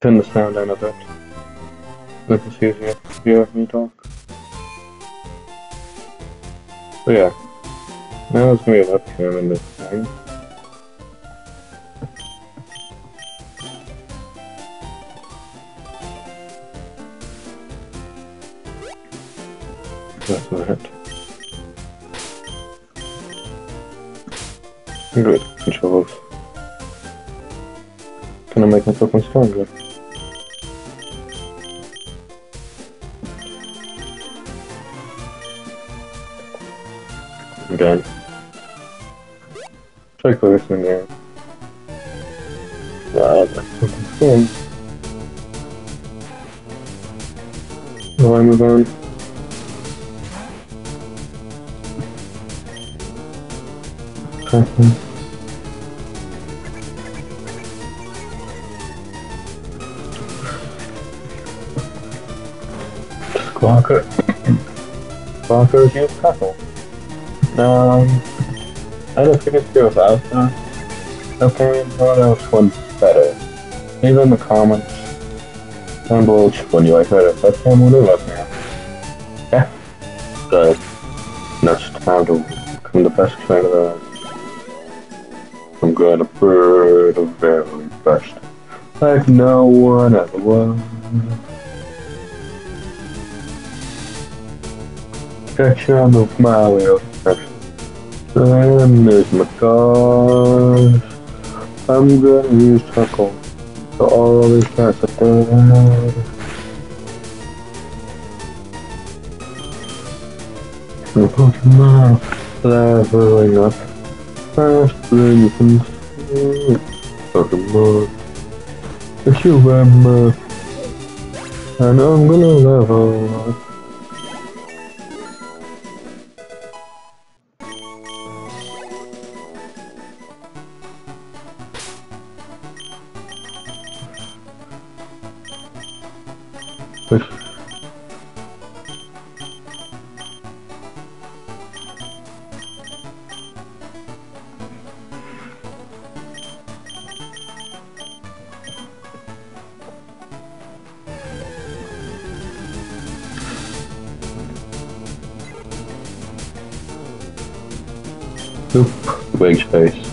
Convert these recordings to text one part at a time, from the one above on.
Turn the sound down a bit. Let us hear you hear me talk. So yeah. Now it's gonna be a webcam in this thing. Can I make myself one stronger? Again. Try focusing again. Wow, that's fucking fun. Squawker's use tackle. Um, I don't think it's good Alpha. Okay, what else was better? Leave in the comments down below which one you like better. That's one we'll do up now. Yeah. Good. Next time to become the best trainer. I'm gonna put the very best. Like no one ever was. Stretch on the my wheel. And there's my cars. I'm gonna use chuckle. So all these parts are there. The Pokemon leveling up faster than you can see. Pokemon. If you remember. And I'm gonna level up. Oop, big space.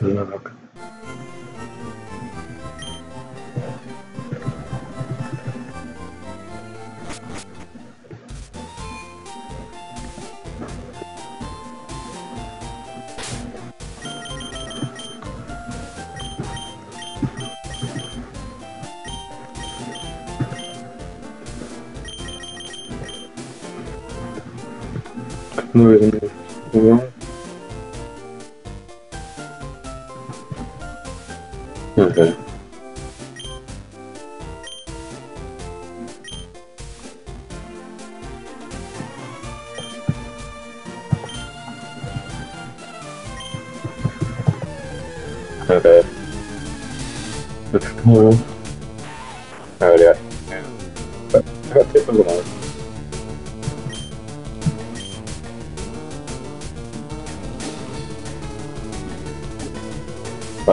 это знак. Ну, вернее,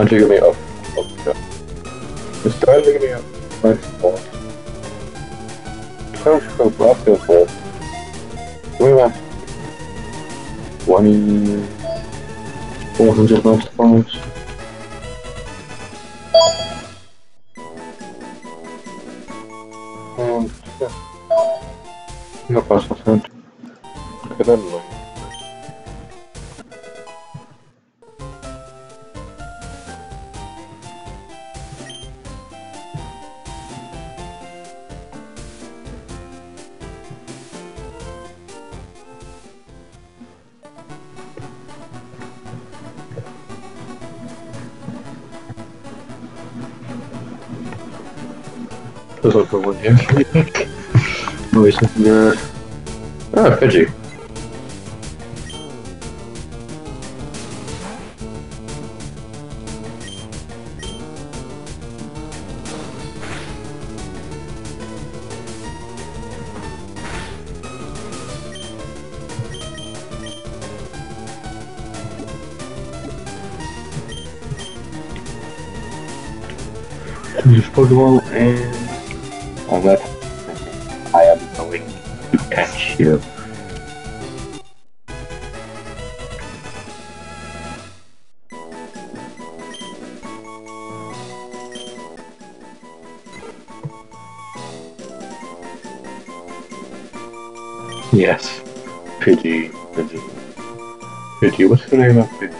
Why don't me up? Just give me up. Nice ball. Try to. Give me back. 20... 400 left points. Um, yeah. No pass of hand. Okay, then like. There's like a one here. oh. Ah, Pidgey. And going to catch you. Yes. Pidgey, Pidgey. Pidgey, what's the name of Pidgey?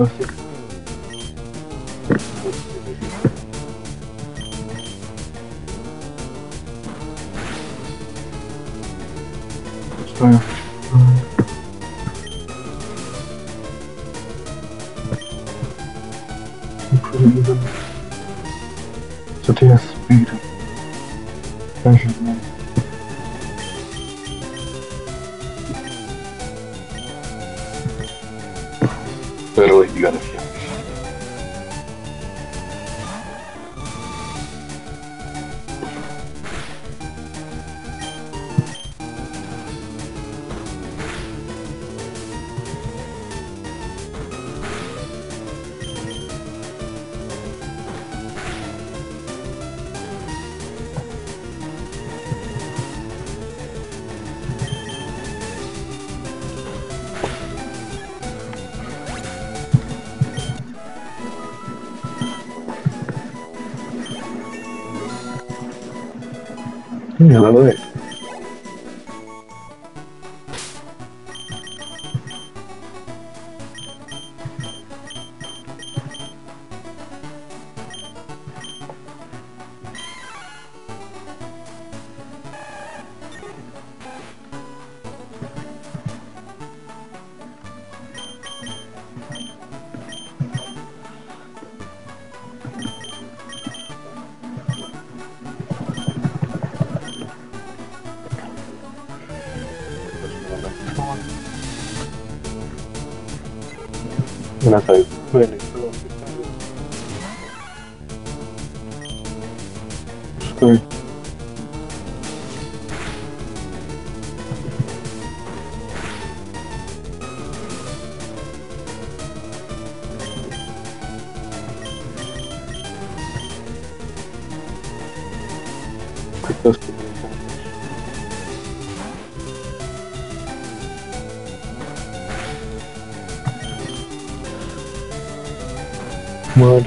Okay. Yeah, right.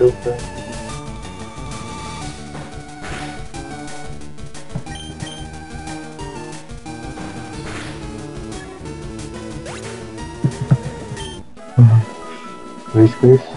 Open. Race space.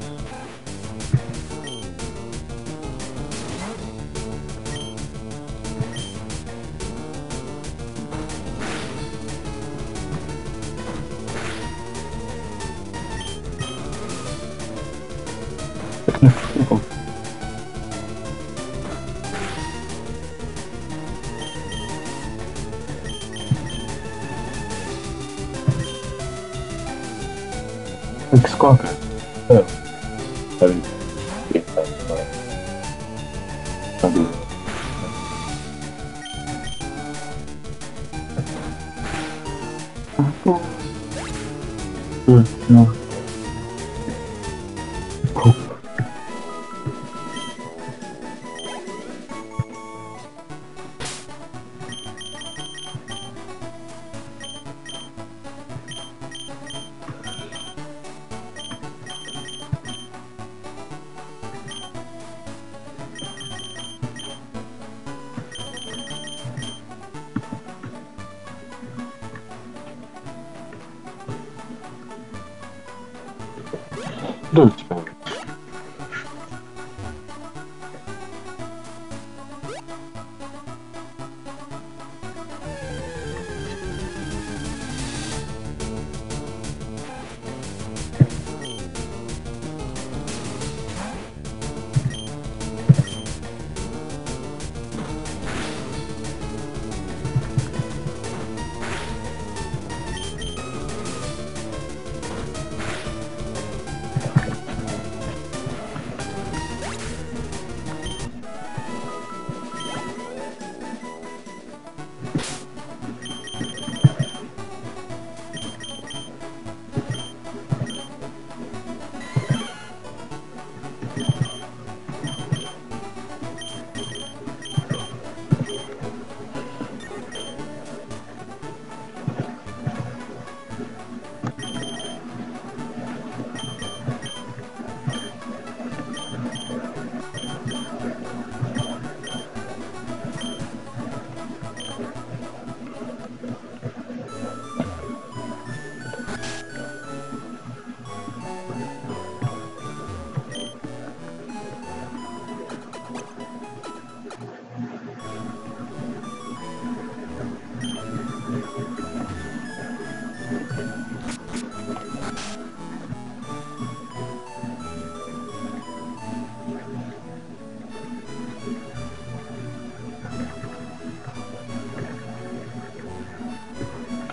Дом тебя.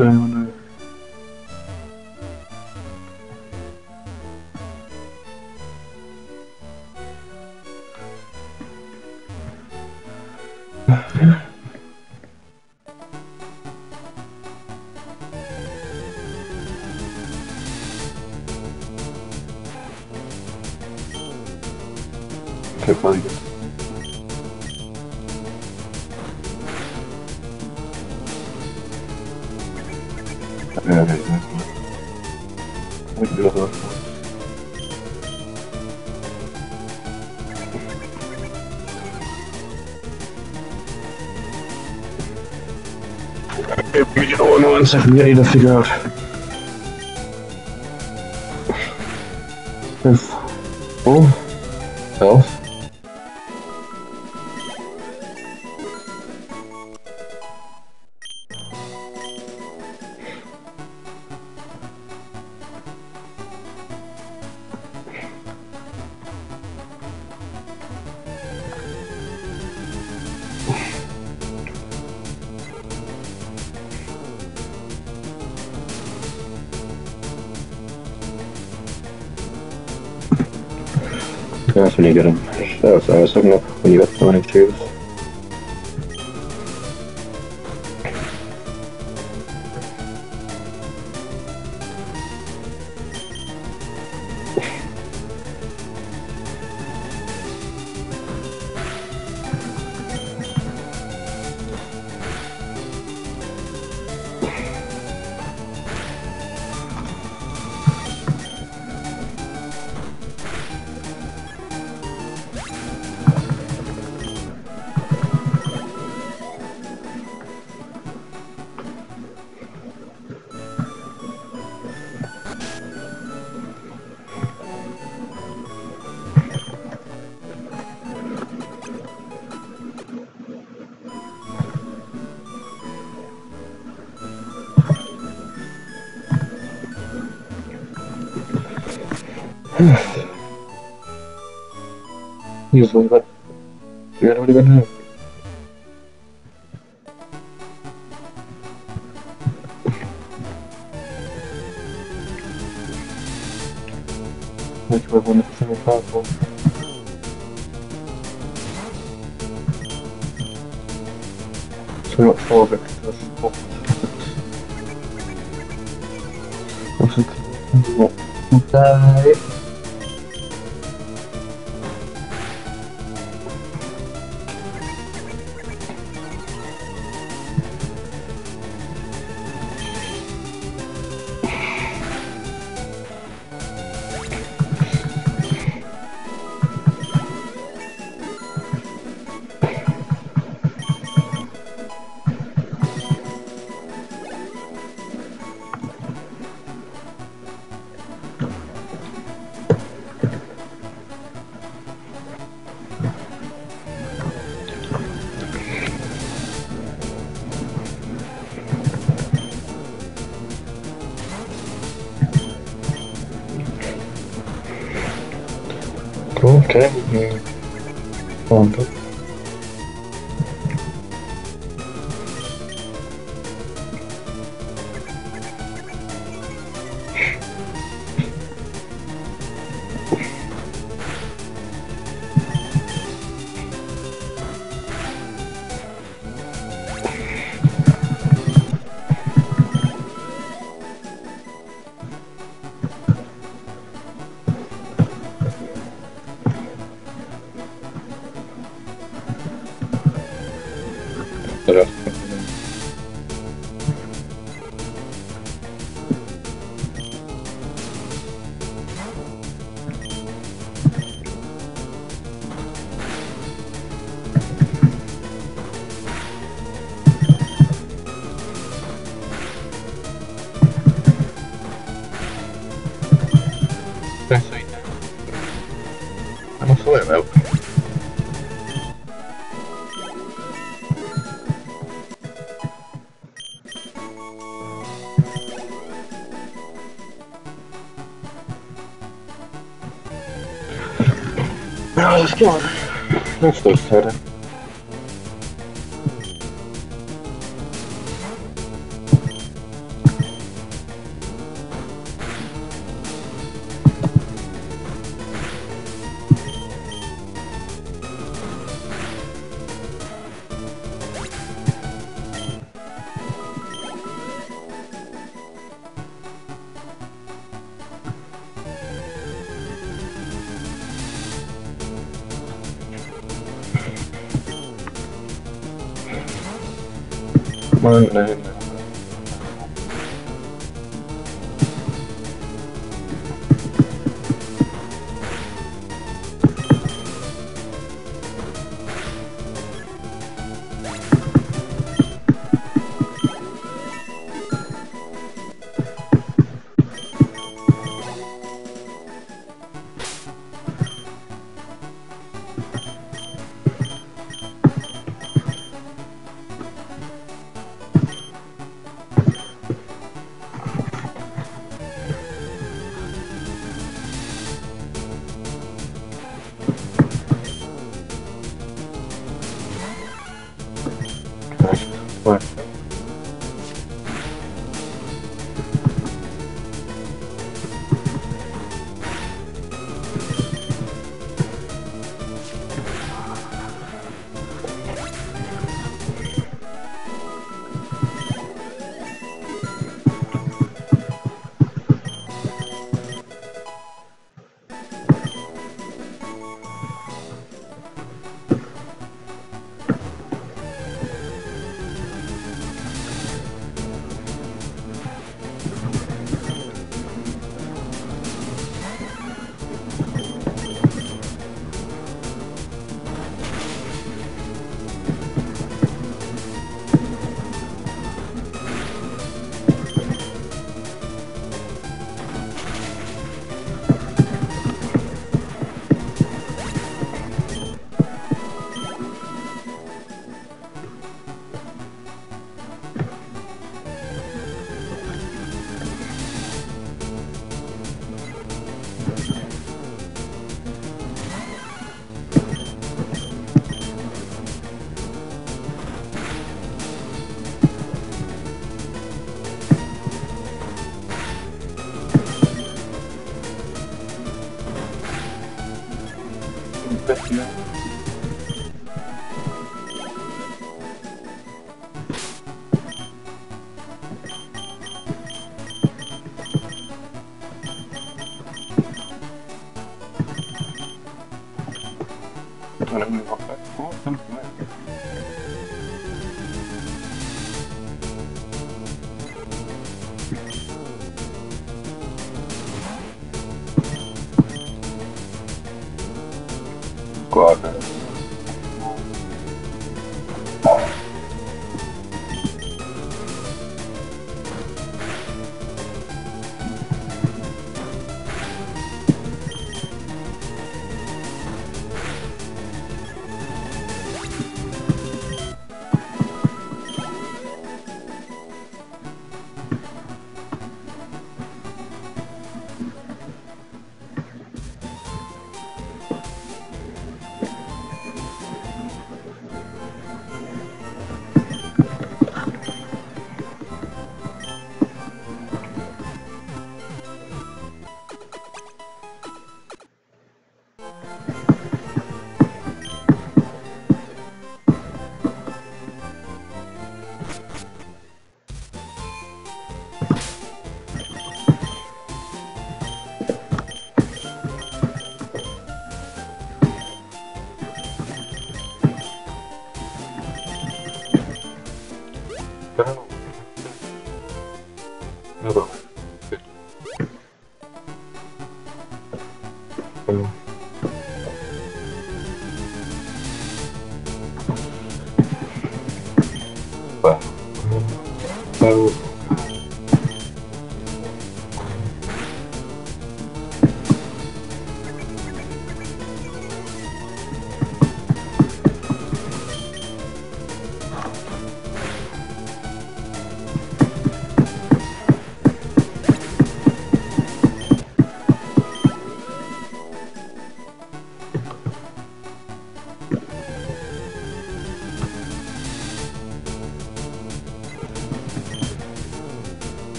It. You know what, one second, I need to figure out full you got the winning tubes. Usually, but you gotta really know. Which was one of the same possible. So not four of it, because that's four. Okay. Okay. On to. Ja, let's go on. Let's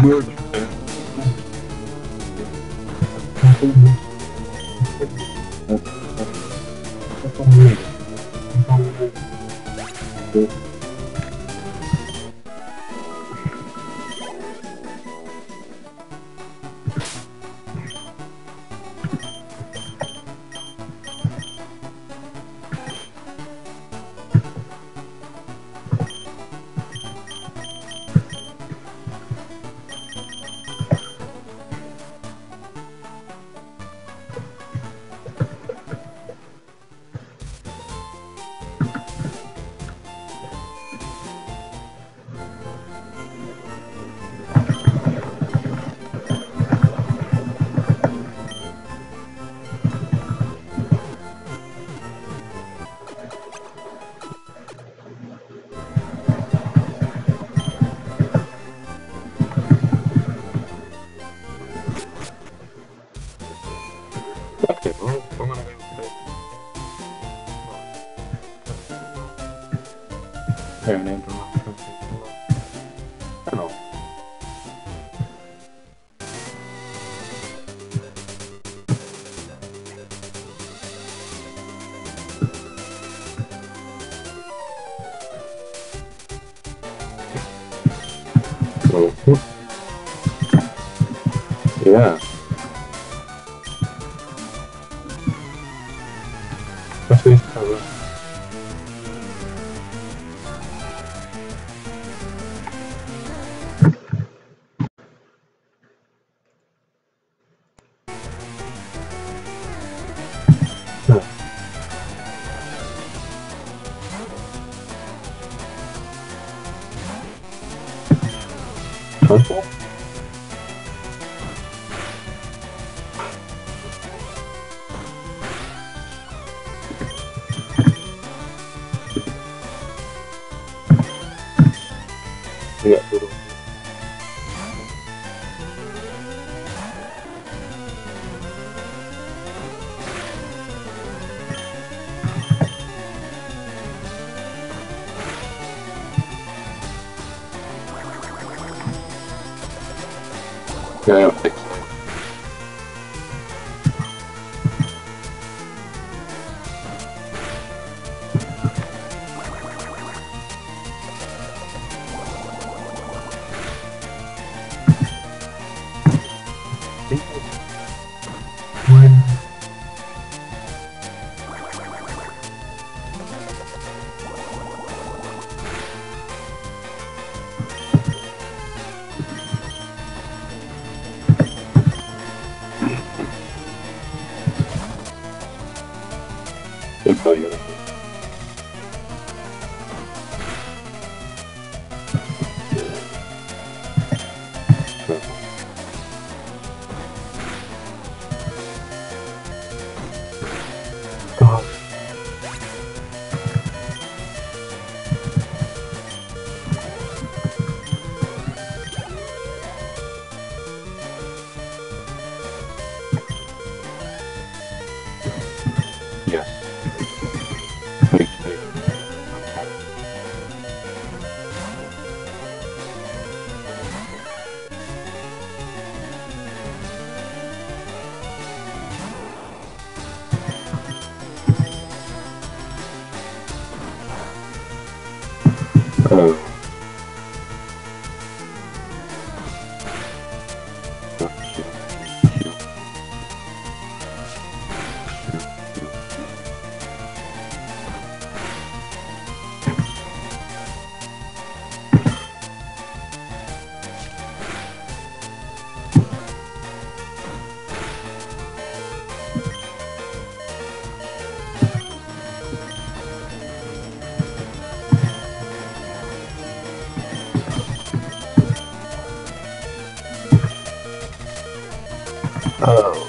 Michael Purple? Good for you. God. Oh.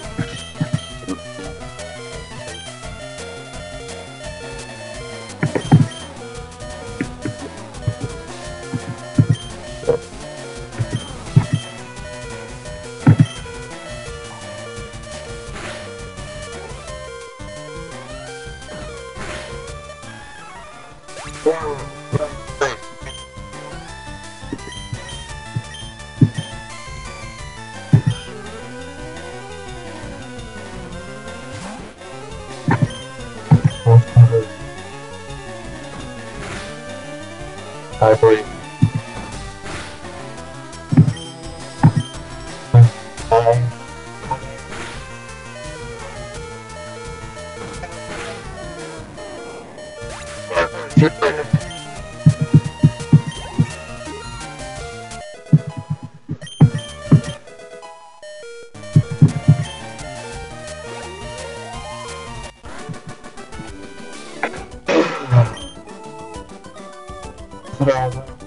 Welcome.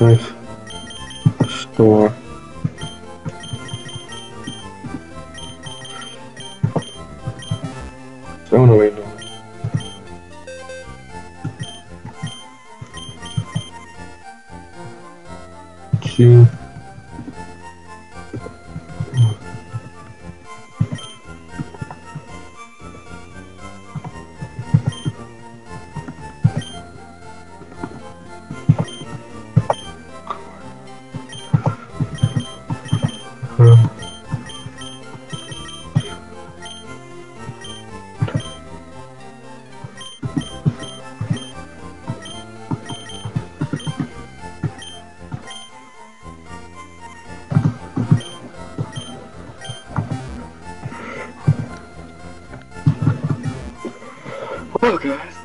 Nice, Well, guys.